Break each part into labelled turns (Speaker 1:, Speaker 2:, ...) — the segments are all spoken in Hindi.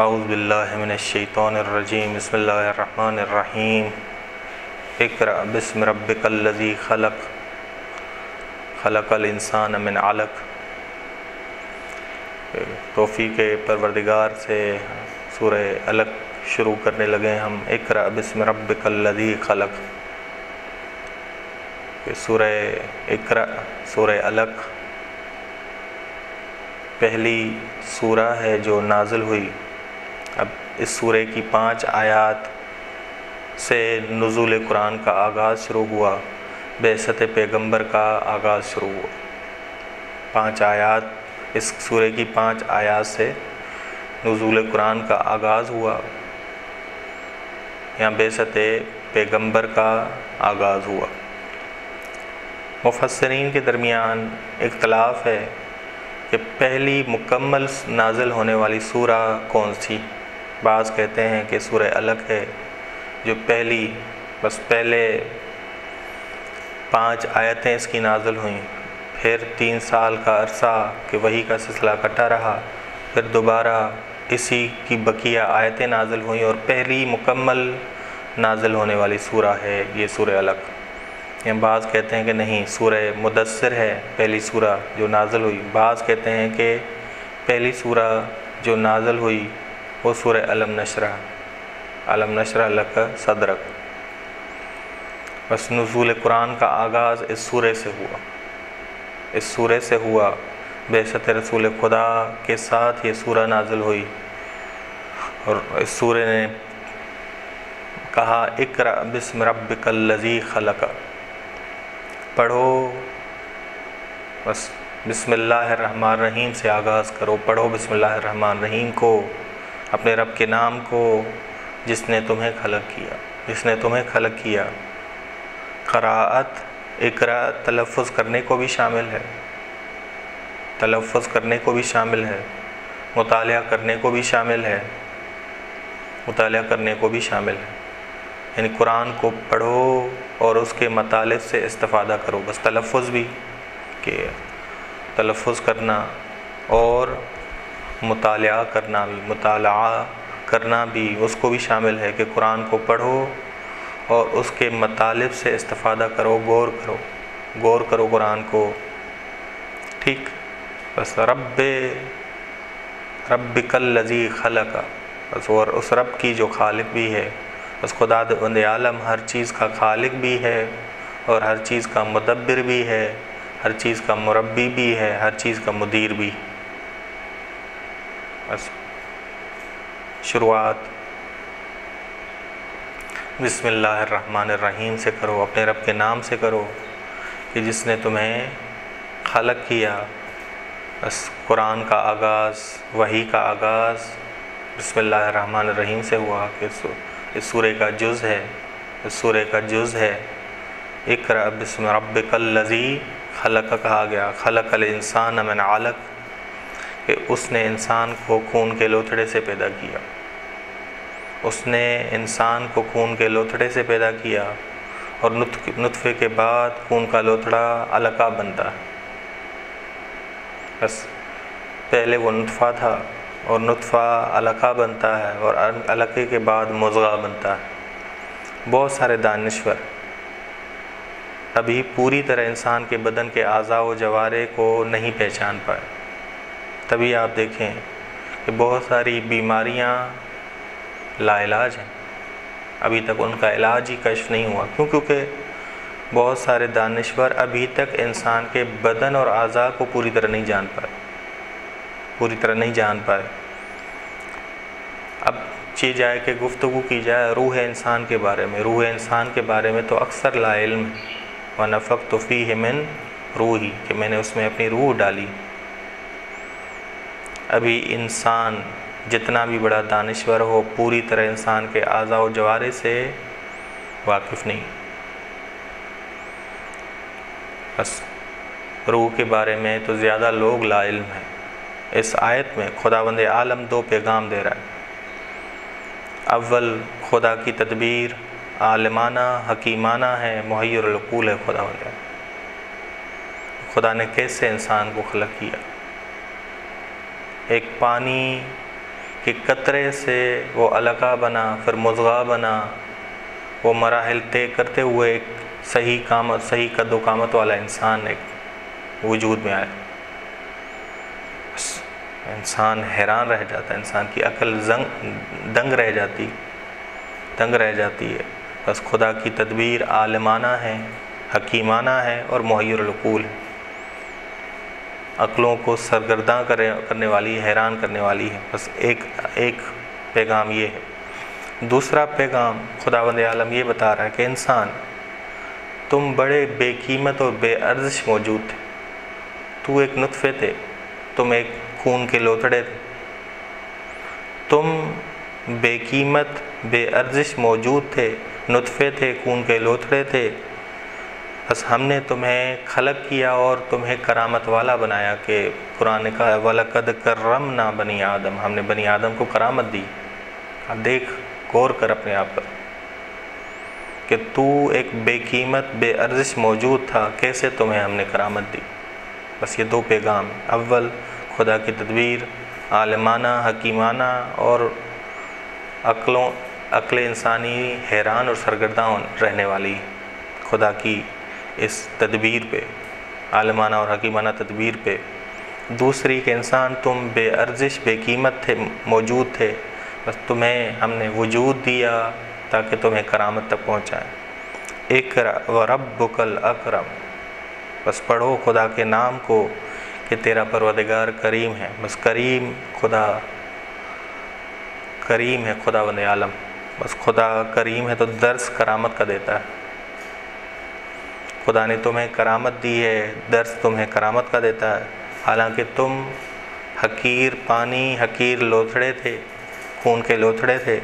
Speaker 1: अउज़बिल्लिनशैतरजीम बसमीम इकरा बिस्म रब्बिकल्लज़ी खलक खलकल इंसान मिन अलक तोफ़ी के परवरदिगार से सूरह अलग शुरू करने लगे हम इकरा बिस्म रब्बिकल्लज़ी खलक सूरह इकरा सूरह अलग पहली सूरा है जो नाजिल हुई इस सूरे की पाँच आयत से नज़ुल कुरान का आगाज़ शुरू हुआ। बेसत पैगंबर का आगाज़ शुरू हुआ। पाँच आयत, इस सूरे की पाँच आयत से नज़ुल कुरान का आगाज़ हुआ। या बेसत पैगंबर का आगाज़ हुआ। मुफसरीन के दरमियान इख्तलाफ है कि पहली मुकम्मल नाजिल होने वाली सूरा कौन सी? बाज़ कहते हैं कि सूरह अलग है, जो पहली, बस पहले पाँच आयतें इसकी नाजल हुई। फिर तीन साल का अरसा कि वही का सिलसिला कटा रहा। फिर दोबारा इसी की बकिया आयतें नाजल हुई और पहली मुकम्मल नाजल होने वाली सूरा है, ये सूर्य अलग। या बाज़ कहते हैं कि नहीं सूर्य मुदसर है, पहली सूरा जो नाजल हुई। बाज़ कहते हैं कि पहली सूरा जो नाजल हुई वो सूर्य अलम नशरा अलम नशरा लक सदरक। बस नजूल कुरान का आगाज़ इस सूर्य से हुआ। इस सूर्य से हुआ। बेसत रसूल खुदा के साथ ये सूरा नाजिल हुई। और इस सूर्य ने कहा, इकरा बिस्म रब्बिकल्लज़ी खलक। पढ़ो। बस रहीम से आगाज़ करो। पढ़ो रहीम को। अपने रब के नाम को जिसने तुम्हें खलक किया, जिसने तुम्हें खलक किया। क़राअत, इकरा तलफ़ करने को भी शामिल है। तलफ़ करने को भी शामिल है। मुताल करने को भी शामिल है। मुताल करने को भी शामिल है। यानी कुरान को पढ़ो और उसके मतलब से इस्ता करो। बस तलफ़ भी कि तलफ़ करना और मुताल करना भी, मुताल करना भी, उसको भी शामिल है कि कुरान को पढ़ो और उसके मतलब से इस्ता करो, गौर करो गौर करो कुरान को। ठीक? बस रब रबिकल लजी खलक। बस और उस रब की जो खालिक भी है बस खुदा बंद आलम, हर चीज़ का खालिक भी है और हर चीज़ का मुदब्बिर भी है, हर चीज़ का मुरबी भी है, हर चीज़ का मुदीर भी। बस शुरुआत बिसमीम से करो, अपने रब के नाम से करो कि जिसने तुम्हें खलक किया। बस कुरान का आगाज़, वही का आगाज़ बिसमीम से हुआ कि इस सूर्य का जुज़ है, इस सूर्य का जुज़ है। इकरा बिस्म रब्बिकल्लज़ी खलक कहा गया खलक इंसान अमन आलक। कि उसने इंसान को खून के लोथड़े से पैदा किया। उसने इंसान को खून के लोथड़े से पैदा किया और नुतफ़े के बाद खून का लोथड़ा अलका बनता। है बस, पहले वो नुतफ़ा था और नुतफ़ा अलका बनता है और अलके के बाद मुजगा बनता है। बहुत सारे दानश्वर अभी पूरी तरह इंसान के बदन के अज़ा व जवारे को नहीं पहचान पाए। तभी आप देखें कि बहुत सारी बीमारियाँ लाइलाज हैं। अभी तक उनका इलाज ही कश नहीं हुआ, क्यों? क्योंकि बहुत सारे दानश्वर अभी तक इंसान के बदन और अज़ा को पूरी तरह नहीं जान पाए। पूरी तरह नहीं जान पाए। अब ची जाए कि गुफ्तु की जाए, रूह इंसान के बारे में। रूह इंसान के बारे में तो अक्सर लाइल्म व नफ़क तो तोफ़ी हिमिन रूह ही कि मैंने उसमें अपनी रूह डाली। अभी इंसान जितना भी बड़ा दानश्वर हो, पूरी तरह इंसान के आज़ा व जवारे से वाकिफ़ नहीं। बस रूह के बारे में तो ज़्यादा लोग लाइल्म हैं। इस आयत में खुदावंद आलम दो पैगाम दे रहा है। अव्वल, खुदा की तदबीर, आलमाना, हकीमाना है मुहैरकूल है खुदा खुदा ने कैसे इंसान को खलक किया? एक पानी के कतरे से वो अलका बना, फिर मुजगा बना, वो मराहल तय करते हुए एक सही कामत सही कद्दो कामत वाला इंसान एक वजूद में आया। इंसान हैरान रह जाता है, इंसान की अकल जंग, दंग रह जाती, दंग रह जाती है। बस खुदा की तदबीर आलमाना है, हकीमाना है और मुहैरकूल है। अक्लों को सरगर्दा करे, करने वाली, हैरान करने वाली है। बस एक एक पैगाम ये है। दूसरा पैगाम खुदावंद आलम ये बता रहा है कि इंसान, तुम बड़े बेकीमत और बेअर्जश मौजूद थे। तू एक नुतफ़े थे, तुम एक खून के लोथड़े थे। तुम बेकीमत, बेअर्जश मौजूद थे, नुतफ़े थे, खून के लोथड़े थे। बस हमने तुम्हें खलक किया और तुम्हें करामत वाला बनाया कि कुरान का वलकद करम ना बनी आदम। हमने बनी आदम को करामत दी। अब देख, गौर कर अपने आप पर कि तू एक बेकीमत, बेअर्जिश मौजूद था। कैसे तुम्हें हमने करामत दी? बस ये दो पैगाम अव्वल, खुदा की तदबीर, आलमाना, हकीमाना और अक्लों, अक्ल इंसानी हैरान और सरगर्दा रहने वाली खुदा की इस तदबीर पे, आलमाना और हकीमाना तदबीर पे। दूसरी के इंसान तुम बेअर्जिश, बेकीमत थे, मौजूद थे, बस तुम्हें हमने वजूद दिया ताकि तुम्हें करामत तक पहुँचाएँ। एक व रब अकरम। बस पढ़ो खुदा के नाम को कि तेरा परवदगार करीम है। बस करीम खुदा, करीम है खुदा वन आलम। बस खुदा करीम है तो दर्स करामत का देता है। खुदा ने तुम्हें करामत दी है दर्स तुम्हें करामत का देता है। हालाँकि तुम हकीर पानी, हकीर लोथड़े थे, खून के लोथड़े थे।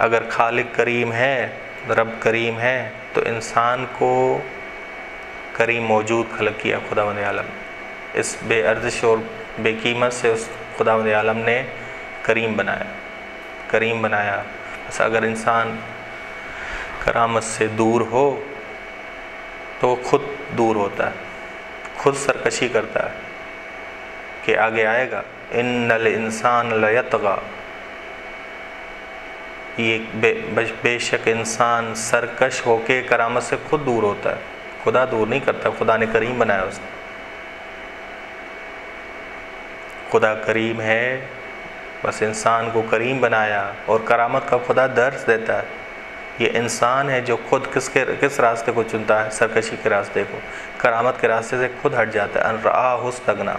Speaker 1: अगर खालिक करीम है, रब करीम है तो इंसान को करीम मौजूद खलक किया खुदा आलम। इस बेअर्जिश और बेकीमत से उस खुदा आलम ने करीम बनाया। करीम बनाया। बस अगर इंसान करामत से दूर हो तो वो खुद दूर होता है खुद सरकशी करता है कि आगे आएगा। इन नल इंसान लयतगा। ये बे, बेशक इंसान सरकश होके करामत से खुद दूर होता है खुदा दूर नहीं करता खुदा ने करीम बनाया उसने। खुदा करीम है बस इंसान को करीम बनाया और करामत का खुदा दर्ज देता है। ये इंसान है जो खुद किसके, किस रास्ते को चुनता है? सरकशी के रास्ते को। करामत के रास्ते से खुद हट जाता है। अनरा हुस्तगना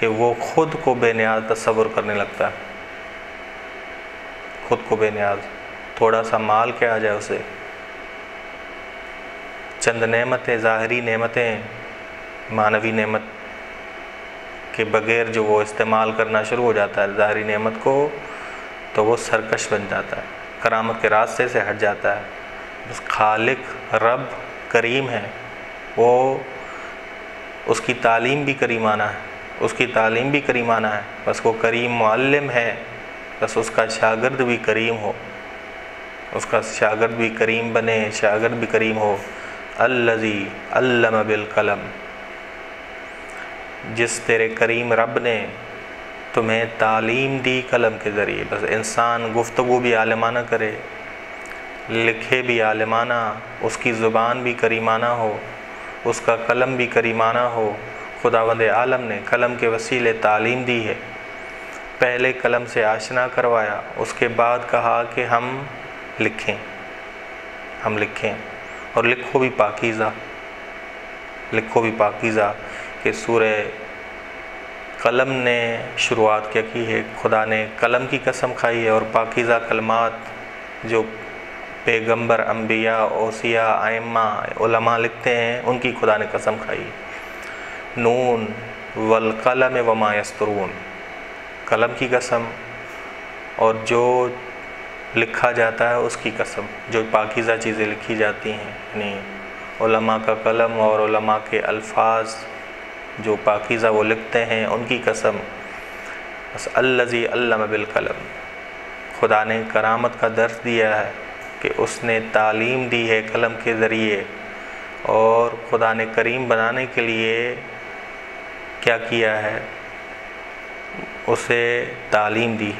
Speaker 1: कि वो खुद को बेनियाज तस्वुर करने लगता है। खुद को बेनियाज। थोड़ा सा माल के आ जाए उसे। चंद नेमतें, ज़ाहरी नेमतें, मानवी नेमत के बगैर जो वो इस्तेमाल करना शुरू हो जाता है। ज़ाहरी नेमत को तो वो सरकश बन जाता है। करामत के रास्ते से हट जाता है। बस खालिक रब करीम है। वो उसकी तालीम भी करीमाना है। उसकी तालीम भी करीमाना है। बस वो करीम मालम है। बस उसका शागिर्द भी करीम हो। उसका शागिर्द भी करीम बने, शागिर्द भी करीम हो। अल्लज़ी अल्लम बिल कलम। जिस तेरे करीम रब ने तुम्हें तालीम दी कलम के ज़रिए। बस इंसान गुफ्तु भी आलमाना करे, लिखे भी आलमाना, उसकी ज़ुबान भी करीमाना हो, उसका कलम भी करीमाना हो। खुदावंद आलम ने कलम के वसीले तालीम दी है। पहले कलम से आशना करवाया, उसके बाद कहा कि हम लिखें हम लिखें, और लिखो भी पाकिज़ा, लिखो भी पाकिज़ा कि सूर्य कलम ने शुरुआत क्या की है? खुदा ने कलम की कसम खाई है और पाकिज़ा कलमात जो पैगंबर अम्बिया ओसिया आयमा उलमा लिखते हैं, उनकी खुदा ने कसम खाई। नून, वल कलम वमा यस्तरून। कलम की कसम और जो लिखा जाता है उसकी कसम, जो पाकिज़ा चीज़ें लिखी जाती हैं, यानी उलमा का कलम और उलमा के अल्फाज जो पाकिज़ा वो लिखते हैं, उनकी कसम। बस अल्लज़ी अल्लाम बिलकलम खुदा ने करामत का दर्स दिया है कि उसने तालीम दी है कलम के ज़रिए। और खुदा ने करीम बनाने के लिए क्या किया है? उसे तालीम दी।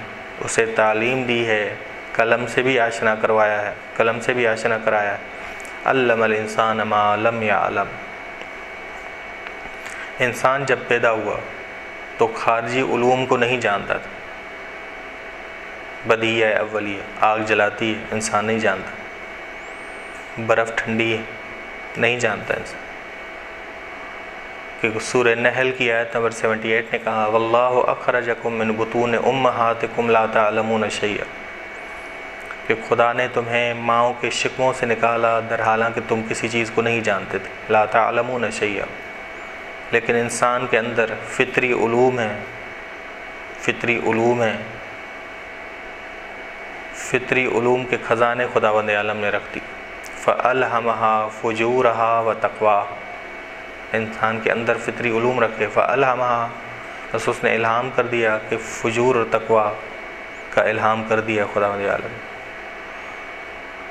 Speaker 1: उसे तालीम दी है। कलम से भी आशना करवाया है। कलम से भी आशना कराया है। अल्लमल इंसान मालम या आलम इंसान जब पैदा हुआ तो खारजी उलूम को नहीं जानता था। बदिया अव्वलिया आग जलाती है, इंसान नहीं जानता। बर्फ़ ठंडी है, नहीं जानता इंसान। क्योंकि सूर नहल की आयत नंबर 78 ने कहा, वल्लाह अखरजकुम मिन बुतून उम्महातिकुम ला तअलमून शैया कि खुदा ने तुम्हें माओ के शिकवों से निकाला दर हालाँकि तुम किसी चीज़ को नहीं जानते थे। ला तअलमून शैया लेकिन इंसान के अंदर फितरी उलूम है, फितरी उलूम है। फितरी उलूम के ख़जाने खुदावंद आलम ने रख दी फ़लहमहा फजूरहा व तकवा। इंसान के अंदर फितरी उलूम रखे। फ़लहमहा बस उसने इल्हाम कर दिया कि फजूर और तकवा का इल्हाम कर दिया खुदावंद आलम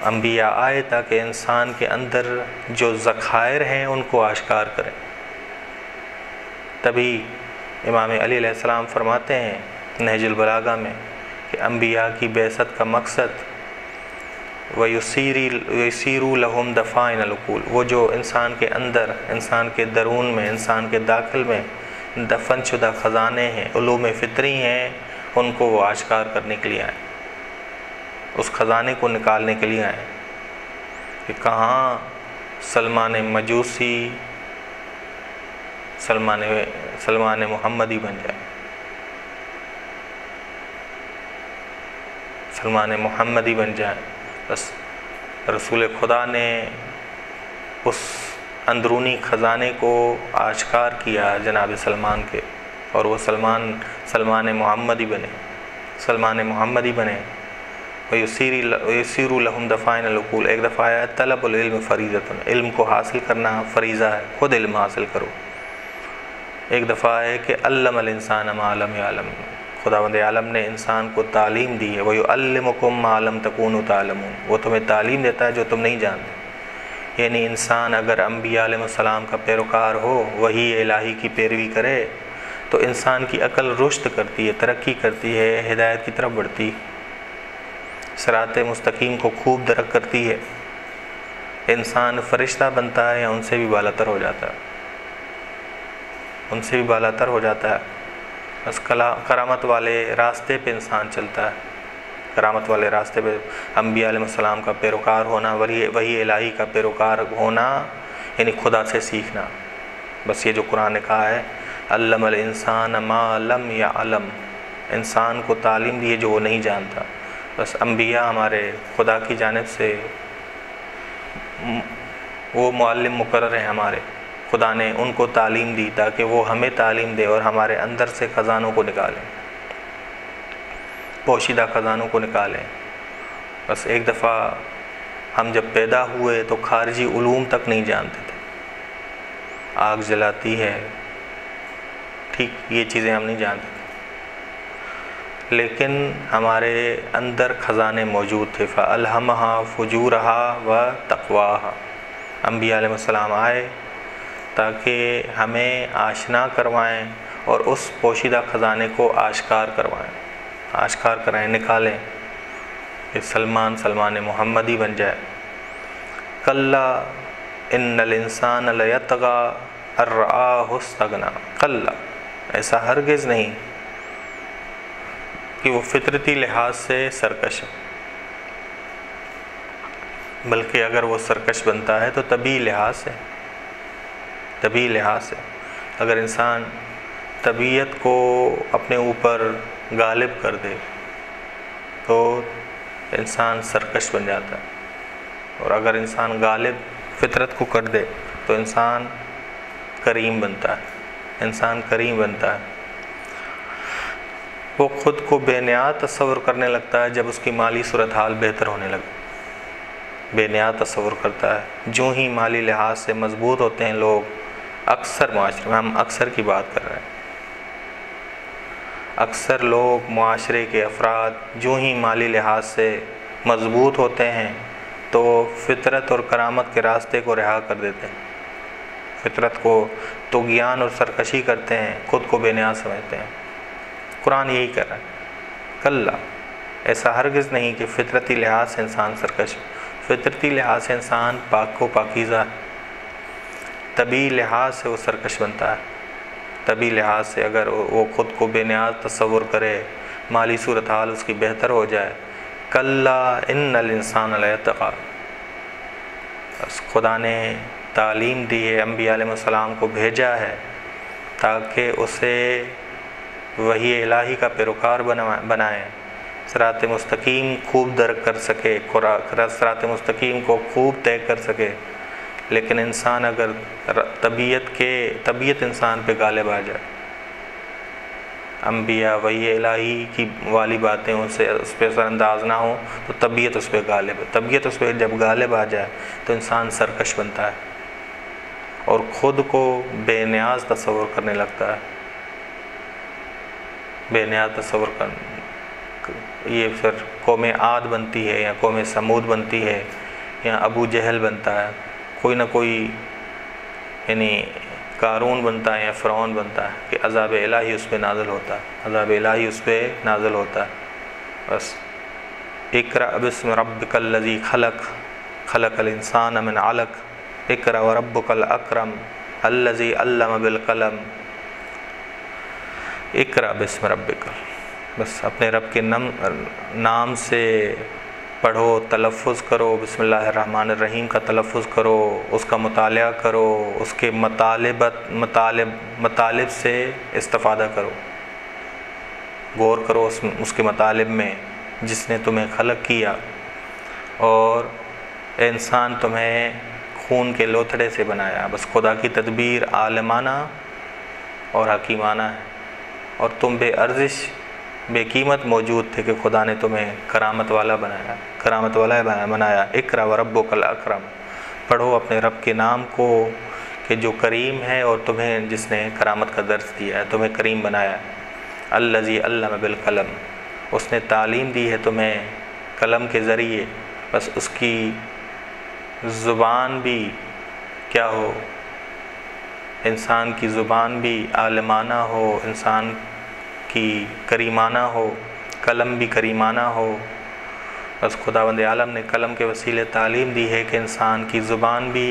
Speaker 1: अम्बिया आए ताकि इंसान के अंदर जो ज़खायर हैं उनको आश्कार करें। तभी इमाम अली सलाम फरमाते हैं नहजुलबलागा में कि अम्बिया की बेसत का मकसद वसीरू लहम दफ़ा नलकूल वो जो इंसान के अंदर, इंसान के दरून में, इंसान के दाखिल में दफन शुदा ख़जाने हैं, उलूम फ़ितरी हैं, उनको वो आश्कार करने के लिए आए। उस ख़जाने को निकालने के लिए आए। कि कहाँ सलमान मजूसी सलमान सलमान मोहम्मदी बन जाए। सलमान मोहम्मदी बन जाए। बस रसूल खुदा ने उस अंदरूनी ख़जाने को आश्कार किया जनाब सलमान के, और वो सलमान सलमान मोहम्मदी बने। सलमान मोहम्मदी बने। वही सीरी लहम दफ़ाइन लकूल। एक दफ़ा आया तलब फ़रीज़त इल्म को हासिल करना फ़रीज़ा है, खुद इल्म हासिल करो। एक दफ़ा है कि अल्लम इंसान आलम आलम खुदावंद आलम ने इंसान को तालीम दी है। वही अल्लमकुम आलम तकून तालम वो तुम्हें तालीम देता है जो तुम नहीं जानते। यानी इंसान अगर अम्बिया सलाम का पैरोकार हो, वही इलाही की पैरवी करे तो इंसान की अकल रुश्त करती है, तरक्की करती है, हिदायत की तरफ़ बढ़ती सरात मुस्तकीम को खूब दरक करती है। इंसान फ़रिश्ता बनता है या उनसे भी बालातर हो जाता है। उनसे भी बालातर हो जाता है। बस कला, करामत वाले रास्ते पे इंसान चलता है। करामत वाले रास्ते पे अम्बिया सलाम का पैरोकार होना, वही वही इलाही का पैरोकार होना, यानी खुदा से सीखना। बस ये जो कुरान ने कहा है अल्लम इंसान मालम या अलम इंसान को तालीम दिए जो वो नहीं जानता। बस अम्बिया हमारे खुदा की जानब से वो मालम मुकर हैं हमारे। खुदा ने उनको तालीम दी ताकि वो हमें तालीम दे और हमारे अंदर से ख़जानों को निकालें। पोशीदा ख़जानों को निकालें। बस एक दफ़ा हम जब पैदा हुए तो खारजी उलूम तक नहीं जानते थे। आग जलाती है। ठीक, ये चीज़ें हम नहीं जानते थे। लेकिन हमारे अंदर ख़जाने मौजूद थे। फ़लहमहा फजूरहा व तकवा अम्बिया आए। ताकि हमें आशना करवाएँ और उस पोशीदा ख़जाने को आश्कार करवाएँ। आश्कार कराएँ, निकालें। कि सलमान सलमान मोहम्मदी बन जाए। कल्ला इन इंसान लतगा अर्रास्तगना कल्ला, ऐसा हरगिज़ नहीं कि वो फितरती लिहाज से सरकश है। बल्कि अगर वो सरकश बनता है तो तभी लिहाज से तभी लिहाज से अगर इंसान तबीयत को अपने ऊपर गालिब कर दे तो इंसान सरकश बन जाता है। और अगर इंसान गालिब, फितरत को कर दे तो इंसान करीम बनता है। इंसान करीम बनता है। वो ख़ुद को बेनिया तस्वर करने लगता है, जब उसकी माली सूरत हाल बेहतर होने लगे। बेनिया तस्वर करता है। जो ही माली लिहाज से मज़बूत होते हैं लोग अक्सर माशरे में हम अक्सर की बात कर रहे हैं। अक्सर लोग माशरे के अफराद जो ही माली लिहाज से मज़बूत होते हैं तो फितरत और करामत के रास्ते को रिहा कर देते हैं। फितरत को तो ज्ञान और सरकशी करते हैं, ख़ुद को बेनियाज समझते हैं। कुरान यही कर रहा है। कल्ला, ऐसा हरगज़ नहीं कि फितरती लिहाज से इंसान सरकश फितरती लिहाज से इंसान पाक को पाकिज़ा तभी लिहाज से वो सरकश बनता है। तभी लिहाज से अगर वो ख़ुद को बेनियाज तस्वुर करे, माली सूरत हाल उसकी बेहतर हो जाए। कल्ला इन इंसान तका बस खुदा ने तालीम दी है अम्बियाम को भेजा है, ताकि उसे वही इलाही का पैरोकार बना, बनाए। सरात मस्तकीम खूब दर्क कर सके सरात मुस्तकीम को खूब तय कर सके। लेकिन इंसान अगर तबीयत के, तबीयत इंसान पे गालिब आ जाए। अम्बिया वही इलाही की वाली बातें उनसे, उस पर असरअंदाज ना हो तो तबीयत उस पर गालिब तबीयत उस पर जब गालिब आ जाए तो इंसान सरकश बनता है और ख़ुद को बेनियाज तस्वर करने लगता है। बेनियाज तस्वर कर, ये फिर कौम आद बनती है या कौम समूद बनती है या अबू जहल बनता है। कोई ना कोई, यानी कारून बनता है या फ़रौन बनता है कि अजाब इलाही उस पर नाजल होता है। अजाब इलाही उस पर नाजल होता है। बस, इकरा अबिस्म रब्बिकल्लज़ी खलक खलक इंसान अमिन अलक, इकरा व रब्बुकल अकरम, अल्लज़ी अल्लम बिलकलम इकरा बिस्म रब्बिकल। बस, अपने रब के नम, नाम से पढ़ो तलफ़ करो बसमीम का तलफ़ करो, उसका मताल करो, उसके मतालबत, मतालब मतालब से इस्तफ़ादा करो। गौर करो उस, उसके मतालब में, जिसने तुम्हें खलक किया और इंसान तुम्हें खून के लोथड़े से बनाया। बस खुदा की तदबीर आलमाना और हकीमाना है और तुम बेअर्जिश बेकीमत मौजूद थे कि खुदा ने तुम्हें करामत वाला बनाया, करामत वाला बनाया। इकरा व रब कल अक्रम। पढ़ो अपने रब के नाम को कि जो करीम है और तुम्हें जिसने करामत का दर्ज दिया है, तुम्हें करीम बनाया। अल्लाजी अल्लाह बिल कलम। उसने तालीम दी है तुम्हें कलम के ज़रिए। बस उसकी ज़ुबान भी क्या हो? इंसान की ज़ुबान भी आलमाना हो, इंसान की करीमाना हो, कलम भी करीमाना हो। बस खुदावंद आलम ने कलम के वसीले तालीम दी है कि इंसान की ज़ुबान भी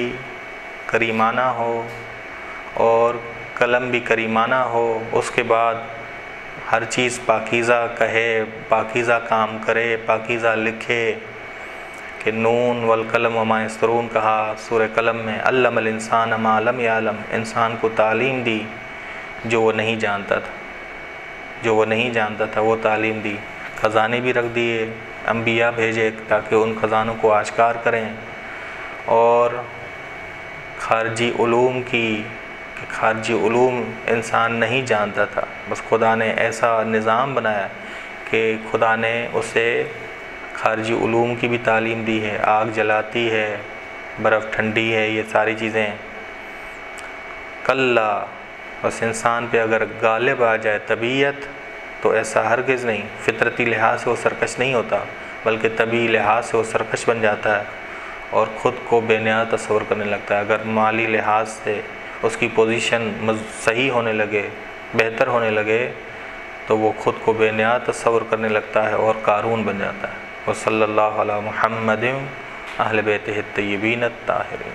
Speaker 1: करीमाना हो और कलम भी करीमाना हो। उसके बाद हर चीज़ पाकिज़ा कहे, पाकिज़ा काम करे, पाकिज़ा लिखे कि नून वल कलम वमास्तरून कहा सूर कलम में, अल्लम इंसान अमालम आलम इंसान को तालीम दी जो वो नहीं जानता था। जो वो नहीं जानता था, वो तालीम दी, ख़जाने भी रख दिए अम्बिया भेजे ताकि उन ख़जानों को आश्कार करें। और खारजी ूम की खारजी ूम इंसान नहीं जानता था, बस खुदा ने ऐसा निज़ाम बनाया कि खुदा ने उसे खारजी ूम की भी तालीम दी है, आग जलाती है, बर्फ़ ठंडी है, ये सारी चीज़ें। कल्ला बस इंसान पे अगर गालिब आ जाए तबीयत तो ऐसा हरगिज़ नहीं। फितरती लिहाज से वो सरकश नहीं होता, बल्कि तबी लिहाज से वो सरकश बन जाता है और ख़ुद को बेनियाज तस्वर करने लगता है। अगर माली लिहाज से उसकी पोजीशन सही होने लगे, बेहतर होने लगे तो वो ख़ुद को बेनियाज तस्वर करने लगता है और कारून बन जाता है। वसल्ला महमद अहल बेत तयबीन ताहरीन